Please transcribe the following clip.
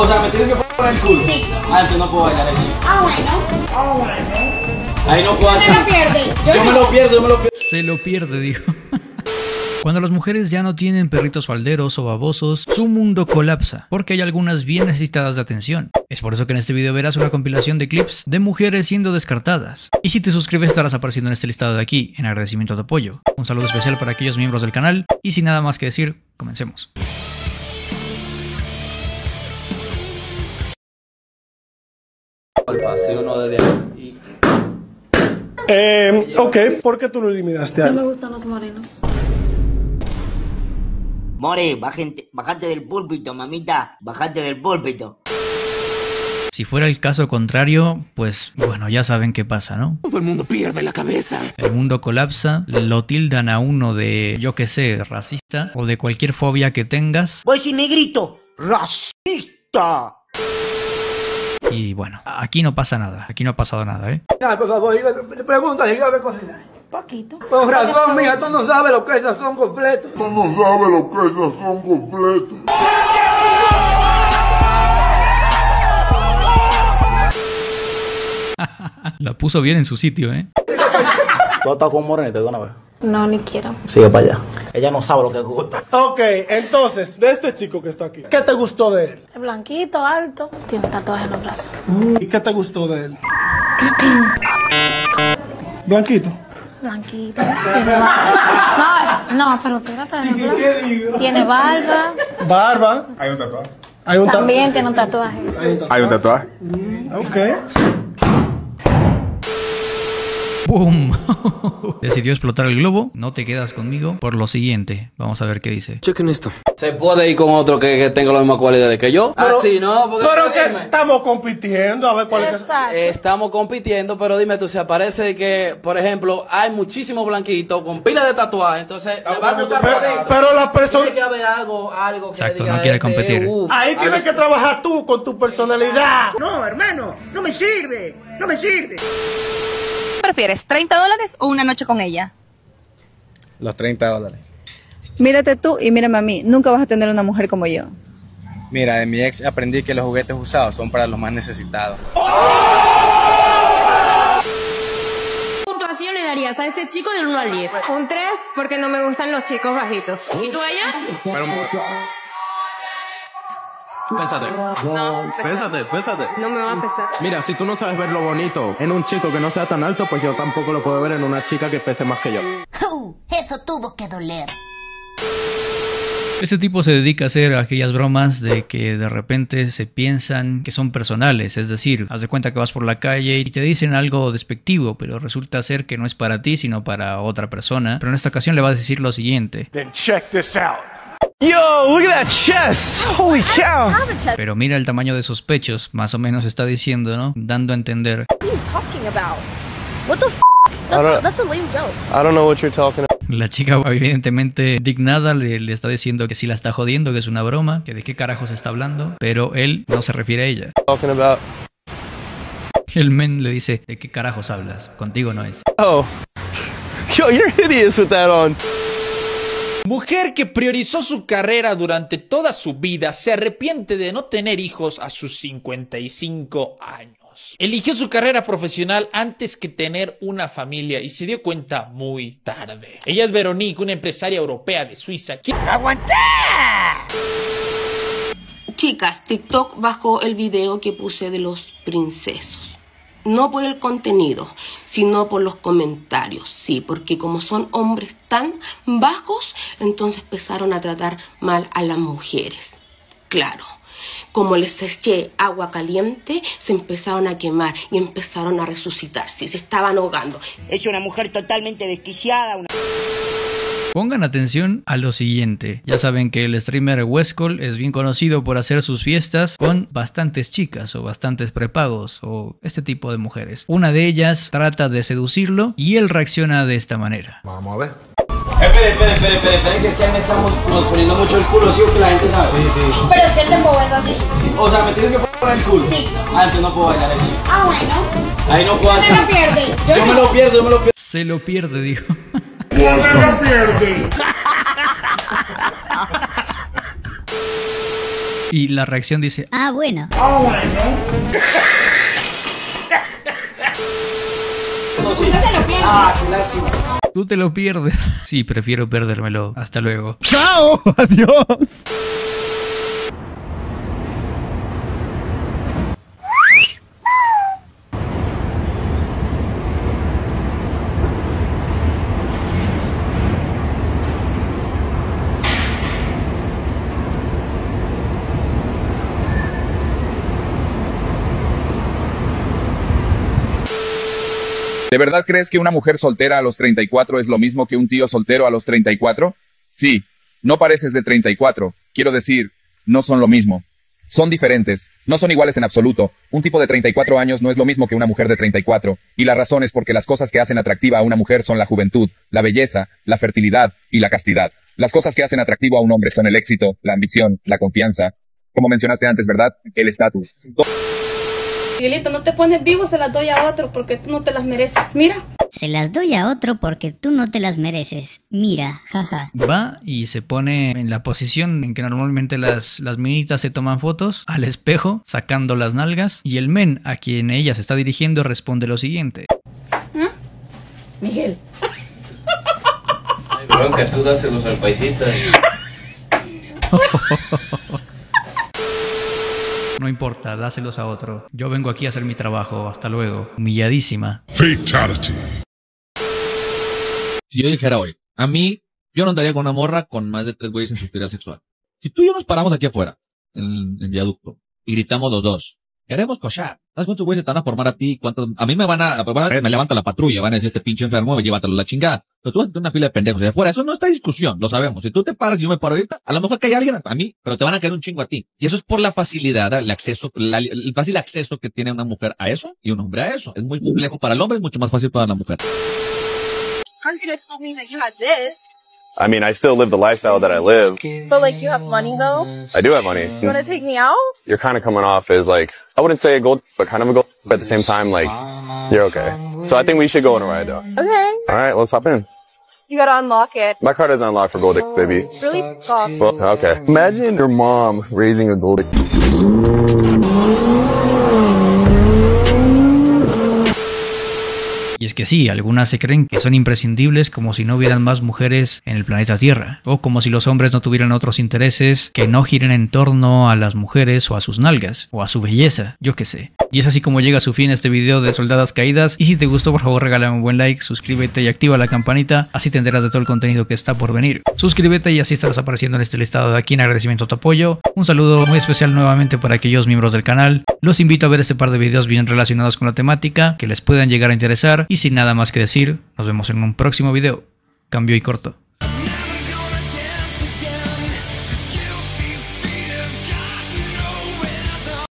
O sea, me tienes que poner el culo. Sí. Ah, entonces no puedo bailar eso. Ah, bueno. Ahí no puedo Se hacer. lo pierde. Yo, Yo me lo pierdo, yo me lo pierdo. Se lo pierde, dijo. Cuando las mujeres ya no tienen perritos falderos o babosos, su mundo colapsa, porque hay algunas bien necesitadas de atención. Es por eso que en este video verás una compilación de clips de mujeres siendo descartadas. Y si te suscribes estarás apareciendo en este listado de aquí, en agradecimiento de apoyo. Un saludo especial para aquellos miembros del canal, y sin nada más que decir, comencemos. Al paseo no desde ahí. Eh, ok, ¿por qué tú lo eliminaste? No me gustan los morenos. More, bajente- bajate del púlpito, mamita. Bajate del púlpito. Si fuera el caso contrario, pues bueno, ya saben qué pasa, ¿no? Todo el mundo pierde la cabeza. El mundo colapsa, lo tildan a uno de, yo qué sé, racista o de cualquier fobia que tengas. Voy sin negrito. ¡Racista! Y bueno, aquí no pasa nada, aquí no ha pasado nada, ¿eh? Por favor, dígame, pregunta, dígame cocinar. Poquito. Con razón, mija, tú no sabes lo que es sazón completo. La puso bien en su sitio, ¿eh? Tú estás con un morenito de una vez. No, ni quiero. Sigue para allá. Ella no sabe lo que gusta. Ok, entonces, de este chico que está aquí, ¿qué te gustó de él? Es blanquito, alto. Tiene tatuaje en los brazos. ¿Y qué te gustó de él? Blanquito. Blanquito. Tiene barba. No, no, pero espérate. déjame Tiene barba. Barba. Hay un tatuaje. Hay un tatuaje. También tiene un tatuaje. Hay un tatuaje. Ok. ¡Boom! Decidió explotar el globo, no te quedas conmigo, por lo siguiente. Vamos a ver qué dice. Chequen esto. ¿Se puede ir con otro que, que tenga las mismas cualidades que yo? Pero- ah, sí, ¿no? Porque, Pero que dime. estamos compitiendo a ver cuál es. Exacto. Estamos compitiendo, pero dime tú, si aparece que, por ejemplo, hay muchísimos blanquitos con pilas de tatuajes, entonces le va a gustar Pero, pero la persona. Tiene que haber algo, algo que Exacto, diga, no quiere este, competir. uh, Ahí tienes que trabajar tú con tu personalidad. No, hermano, no me sirve. No me sirve. Prefieres, 30 dólares o una noche con ella? Los 30 dólares. Mírate tú y mírame a mí. Nunca vas a tener una mujer como yo. Mira, de mi ex aprendí que los juguetes usados son para los más necesitados. puntuación le darías a este chico del 1 al 10? Un 3 porque no me gustan los chicos bajitos. ¿Y tú a ella? Pésate. No, Pésate, pésate. no me va a pesar. Mira, si tú no sabes ver lo bonito en un chico que no sea tan alto, pues yo tampoco lo puedo ver en una chica que pese más que yo. Eso tuvo que doler. Este tipo se dedica a hacer aquellas bromas de que de repente se piensan que son personales, es decir, haz de cuenta que vas por la calle y te dicen algo despectivo, pero resulta ser que no es para ti, sino para otra persona. Pero en esta ocasión le vas a decir lo siguiente. Yo, look at that chest. Holy cow. Pero mira el tamaño de sus pechos, más o menos está diciendo, ¿no? Dando a entender. I don't know what you're talking about. La chica evidentemente dignada le, le está diciendo que si la está jodiendo, que es una broma, que de qué carajos está hablando, pero él no se refiere a ella. Talking about. El men le dice, ¿de qué carajos hablas? Contigo no es. Oh. Yo, you're hideous with that on. Mujer que priorizó su carrera durante toda su vida se arrepiente de no tener hijos a sus 55 años. Eligió su carrera profesional antes que tener una familia y se dio cuenta muy tarde. Ella es Veronique, una empresaria europea de Suiza. que- Chicas, TikTok bajó el video que puse de los princesos. No por el contenido, sino por los comentarios. Sí, porque como son hombres tan bajos, entonces empezaron a tratar mal a las mujeres. Claro. Como les eché agua caliente, se empezaron a quemar y empezaron a resucitar. Sí, se estaban ahogando. Es una mujer totalmente desquiciada. Una... Pongan atención a lo siguiente. Ya saben que el streamer Westcol es bien conocido por hacer sus fiestas con bastantes chicas o bastantes prepagos o este tipo de mujeres. Una de ellas trata de seducirlo y él reacciona de esta manera. Vamos a ver. Espere, espere, espere, espere, espere, que es que me estamos nos poniendo mucho el culo, sí, o que la gente sabe. Sí, sí. Pero es que el dembow es así. O sea, me tienes que poner el culo. Sí. Ah, entonces no puedo bailar eso. Ah, bueno. Ahí no puedo Se hacer. lo pierde. Yo, Yo me lo pierdo, yo me lo pierdo. Se lo pierde, dijo. Y la reacción dice, Ah, bueno. tú te lo pierdes. Sí, prefiero perdérmelo. Hasta luego. ¡Chao! ¡Adiós! ¿De verdad crees que una mujer soltera a los 34 es lo mismo que un tío soltero a los 34? Sí, no pareces de 34. Quiero decir, no son lo mismo. Son diferentes, no son iguales en absoluto. Un tipo de 34 años no es lo mismo que una mujer de 34, y la razón es porque las cosas que hacen atractiva a una mujer son la juventud, la belleza, la fertilidad y la castidad. Las cosas que hacen atractivo a un hombre son el éxito, la ambición, la confianza. Como mencionaste antes, ¿verdad? El estatus. Miguelito, no te pones vivo, se las doy a otro porque tú no te las mereces. Mira. Se las doy a otro porque tú no te las mereces. Mira, jaja. Va y se pone en la posición en que normalmente las, las minitas se toman fotos, al espejo, sacando las nalgas, y el men a quien ella se está dirigiendo responde lo siguiente. Miguel. Bronca, tú dáselos al paisita. Importa, dáselos a otro. Yo vengo aquí a hacer mi trabajo. Hasta luego. Humilladísima. Fatality. Si yo dijera hoy, a mí, yo no andaría con una morra con más de tres güeyes en su actividad sexual. Si tú y yo nos paramos aquí afuera, en el, viaducto, y gritamos los dos, queremos cochar. ¿Sabes cuántos güeyes te van a formar a ti? ¿Cuántos? A mí me van a, van a- me levanta la patrulla, van a decir este pinche enfermo, llévatelo la chingada. Pero tú vas a tener una fila de pendejos allá afuera. Eso no está discusión, lo sabemos. Si tú te paras y yo me paro ahorita, a lo mejor hay alguien a mí, pero te van a caer un chingo a ti. Y eso es por la facilidad, el acceso, la- el fácil acceso que tiene una mujer a eso y un hombre a eso. Es muy complejo para el hombre, es mucho más fácil para la mujer. Aren't you gonna tell me that you had this? I mean, I still live the lifestyle that I live. But like you have money though? I do have money. You wanna take me out? You're kind of coming off as like, I wouldn't say a gold, but kind of a gold, but at the same time, like, you're okay. So I think we should go on a ride though. Okay. All right, let's hop in. You gotta unlock it. My car doesn't unlock for gold, baby. Really? Well, okay. Imagine your mom raising a gold. Y es que sí, algunas se creen que son imprescindibles como si no hubieran más mujeres en el planeta Tierra, o como si los hombres no tuvieran otros intereses que no giren en torno a las mujeres o a sus nalgas, o a su belleza, yo qué sé. Y es así como llega a su fin este video de Soldadas Caídas, y si te gustó por favor regálame un buen like, suscríbete y activa la campanita, así te enteras de todo el contenido que está por venir. Suscríbete y así estarás apareciendo en este listado de aquí en agradecimiento a tu apoyo. Un saludo muy especial nuevamente para aquellos miembros del canal. Los invito a ver este par de videos bien relacionados con la temática, que les puedan llegar a interesar, y sin nada más que decir, nos vemos en un próximo video. Cambio y corto.